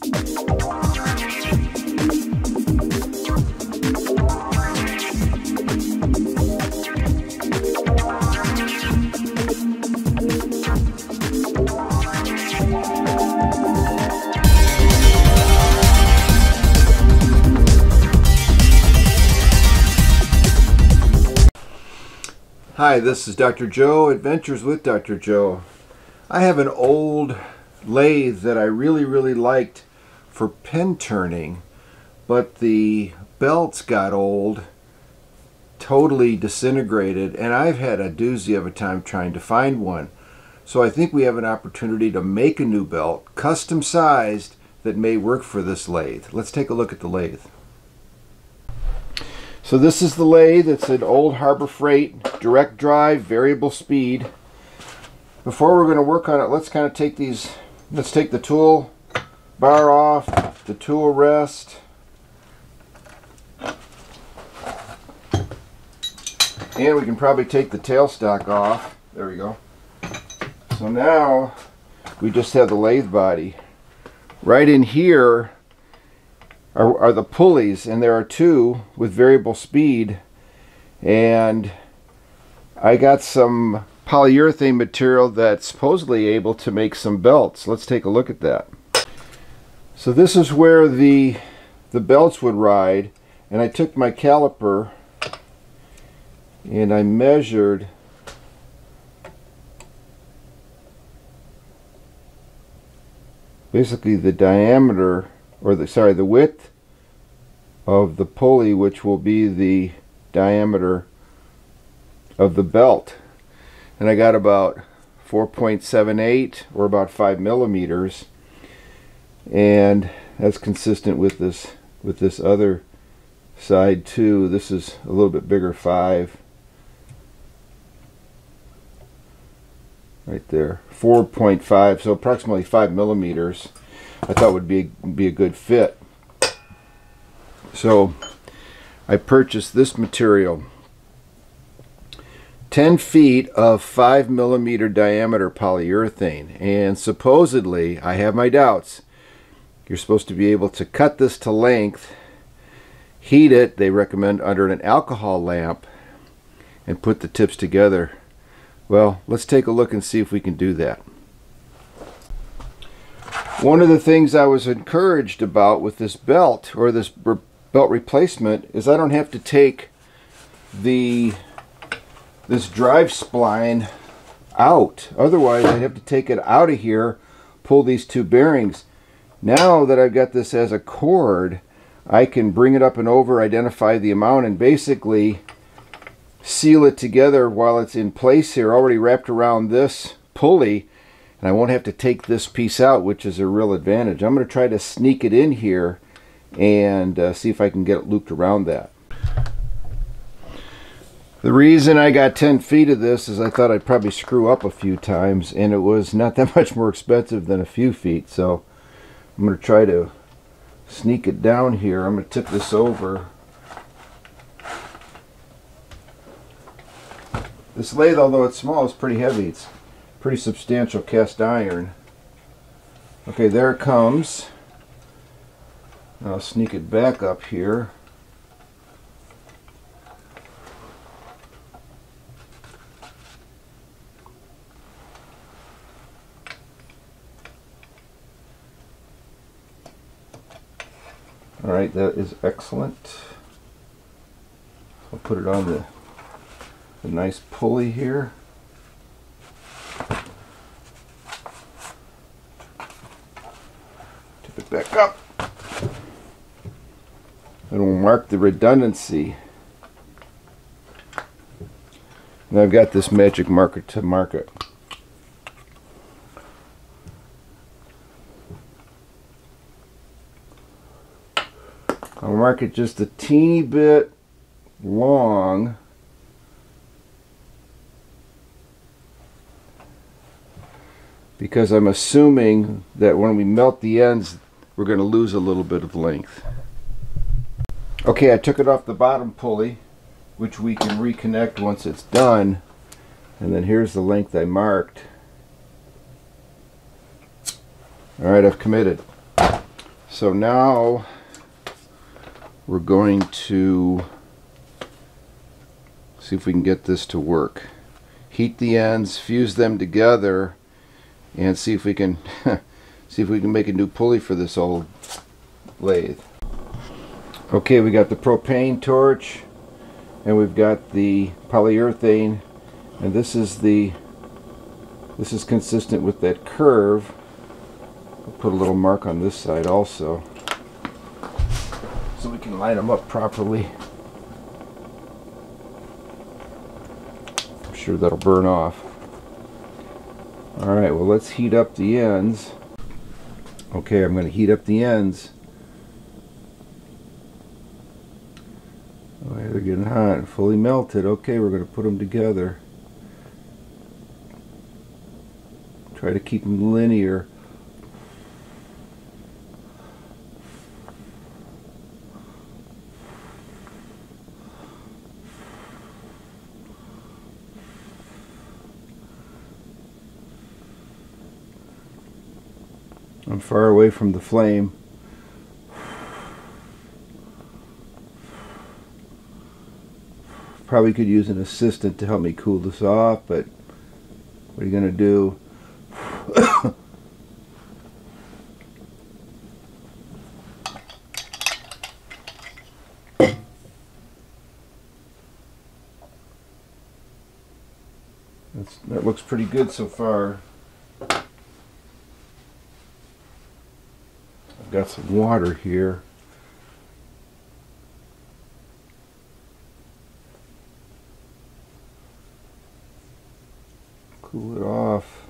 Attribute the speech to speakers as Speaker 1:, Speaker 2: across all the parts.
Speaker 1: Hi, this is Dr. Joe, Adventures with Dr. Joe. I have an old lathe that I really, really liked for pen turning, but the belts got old, totally disintegrated, and I've had a doozy of a time trying to find one. So I think we have an opportunity to make a new belt, custom sized, that may work for this lathe. Let's take a look at the lathe. So this is the lathe. It's an old Harbor Freight direct drive variable speed. Before we're going to work on it, let's kind of take these, let's take the tool bar off, the tool rest. And we can probably take the tailstock off. There we go. So now we just have the lathe body. Right in here are, are the pulleys, and there are two with variable speed. And I got some polyurethane material that's supposedly able to make some belts. Let's take a look at that. So this is where the the belts would ride and I took my caliper and I measured basically the diameter or the sorry the width of the pulley which will be the diameter of the belt. And I got about 4.78 or about 5 millimeters and that's consistent with this with this other side too this is a little bit bigger 5 right there 4.5 so approximately 5 millimeters I thought would be be a good fit. So I purchased this material. 10 feet of 5 millimeter diameter polyurethane and supposedly I have my doubts you're supposed to be able to cut this to length heat it they recommend under an alcohol lamp and put the tips together well let's take a look and see if we can do that one of the things I was encouraged about with this belt or this re belt replacement is I don't have to take the this drive spline out. Otherwise I'd have to take it out of here, pull these two bearings. Now that I've got this as a cord, I can bring it up and over, identify the amount, and basically seal it together while it's in place here, already wrapped around this pulley and I won't have to take this piece out which is a real advantage. I'm going to try to sneak it in here and uh, see if I can get it looped around that. The reason I got 10 feet of this is I thought I'd probably screw up a few times and it was not that much more expensive than a few feet so I'm going to try to sneak it down here. I'm going to tip this over. This lathe, although it's small, is pretty heavy. It's pretty substantial cast iron. Okay, there it comes. I'll sneak it back up here. All right, that is excellent. I'll put it on the, the nice pulley here. Tip it back up. And we'll mark the redundancy. And I've got this magic marker to mark it. I'll mark it just a teeny bit long because I'm assuming that when we melt the ends we're going to lose a little bit of length. Okay, I took it off the bottom pulley, which we can reconnect once it's done. And then here's the length I marked. Alright, I've committed. So now we're going to see if we can get this to work. Heat the ends, fuse them together, and see if we can see if we can make a new pulley for this old lathe. Okay, we got the propane torch and we've got the polyurethane and this is the this is consistent with that curve. I'll put a little mark on this side also so we can line them up properly. I'm sure that'll burn off. Alright, well let's heat up the ends. Okay, I'm going to heat up the ends. Oh, they're getting hot, fully melted. Okay, we're going to put them together. Try to keep them linear. I'm far away from the flame. Probably could use an assistant to help me cool this off, but what are you going to do? That looks pretty good so far. I've got some water here. Cool it off.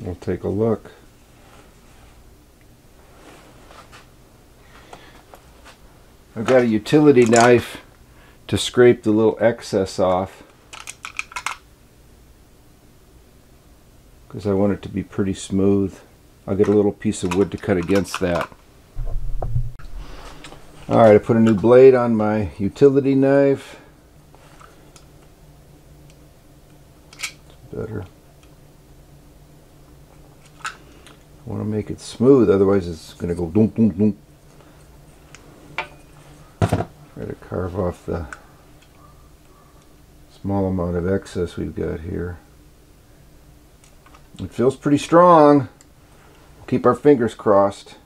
Speaker 1: We'll take a look. I've got a utility knife to scrape the little excess off because I want it to be pretty smooth. I'll get a little piece of wood to cut against that. Alright, I put a new blade on my utility knife. It's better. I want to make it smooth, otherwise it's going to go dunk dunk dunk. Try to carve off the small amount of excess we've got here. It feels pretty strong. keep our fingers crossed.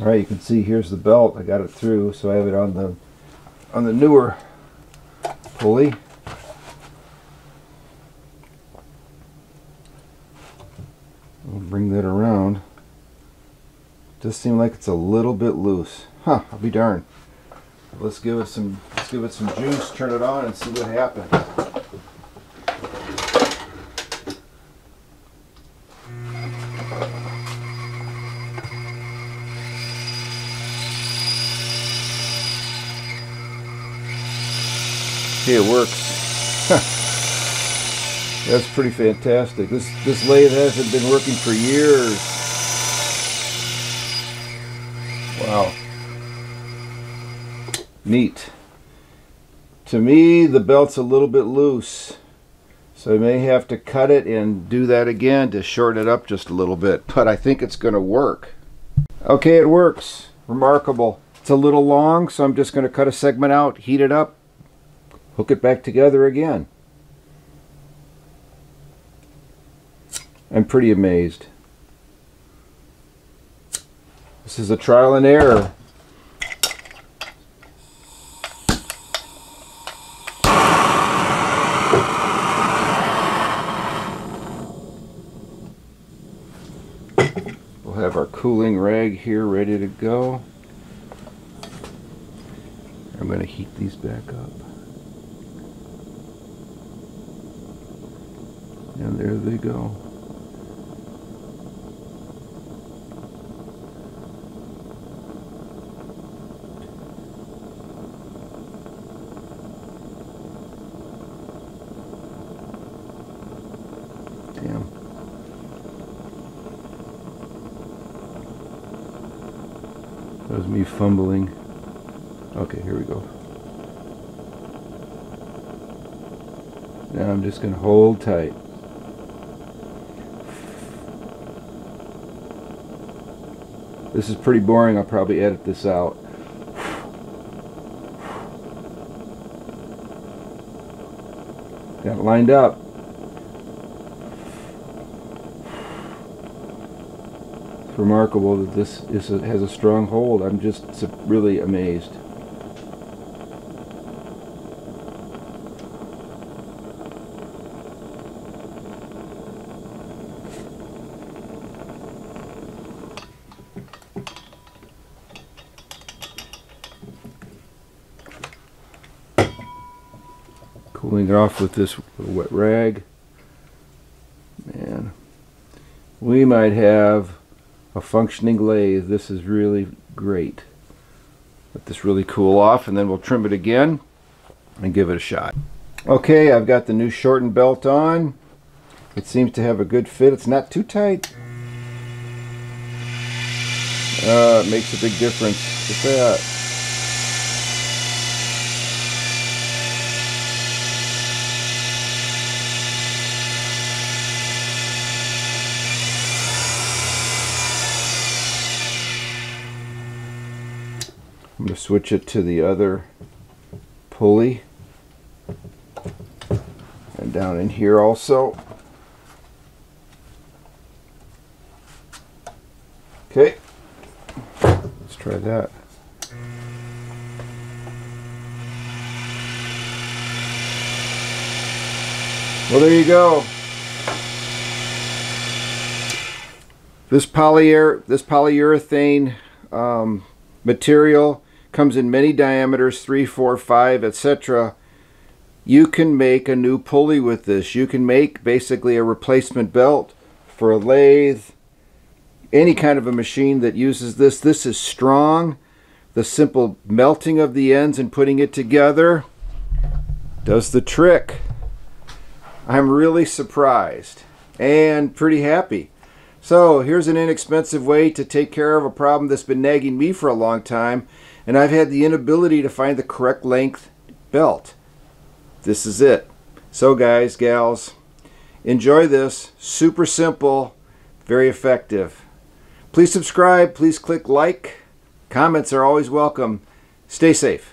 Speaker 1: Alright, you can see here's the belt. I got it through, so I have it on the on the newer pulley. I'll bring that around. Does seem like it's a little bit loose. Huh, I'll be darned. Let's give it some let's give it some juice, turn it on and see what happens. Okay, it works. That's pretty fantastic. This this lathe hasn't been working for years. Neat. To me, the belt's a little bit loose. So I may have to cut it and do that again to shorten it up just a little bit. But I think it's going to work. Okay, it works. Remarkable. It's a little long, so I'm just going to cut a segment out, heat it up, hook it back together again. I'm pretty amazed. This is a trial and error. We'll have our rag here ready to go. I'm going to heat these back up. And there they go. Damn. That was me fumbling. Okay, here we go. Now I'm just going to hold tight. This is pretty boring. I'll probably edit this out. Got it lined up. Remarkable that this is a, has a strong hold. I'm just really amazed. cooling it off with this wet rag. Man, we might have a functioning lathe. This is really great. Let this really cool off and then we'll trim it again and give it a shot. Okay, I've got the new shortened belt on. It seems to have a good fit. It's not too tight. Uh, it makes a big difference. Look at that. I'm going to switch it to the other pulley and down in here also. Okay, let's try that. Well, there you go. This polyur this polyurethane um, material comes in many diameters three, four, five, etc you can make a new pulley with this. You can make basically a replacement belt for a lathe any kind of a machine that uses this. This is strong. The simple melting of the ends and putting it together does the trick. I'm really surprised and pretty happy so here's an inexpensive way to take care of a problem that's been nagging me for a long time and I've had the inability to find the correct length belt. This is it. So guys, gals, enjoy this. Super simple, very effective. Please subscribe, please click like. Comments are always welcome. Stay safe.